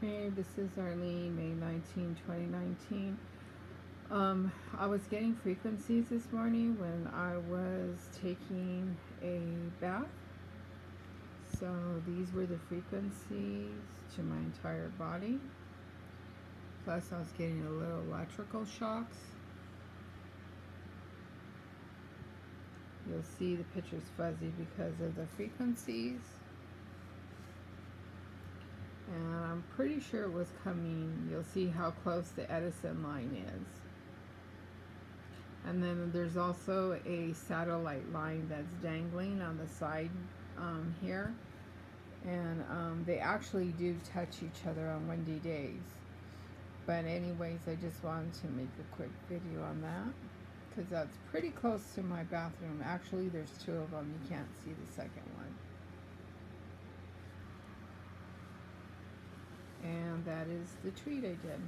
Hey, this is Arlene, May 19, 2019. Um, I was getting frequencies this morning when I was taking a bath. So these were the frequencies to my entire body. Plus I was getting a little electrical shocks. You'll see the picture's fuzzy because of the frequencies. And I'm pretty sure it was coming, you'll see how close the Edison line is. And then there's also a satellite line that's dangling on the side um, here. And um, they actually do touch each other on windy days. But anyways, I just wanted to make a quick video on that. Because that's pretty close to my bathroom. Actually, there's two of them. You can't see the second one. And that is the treat I did.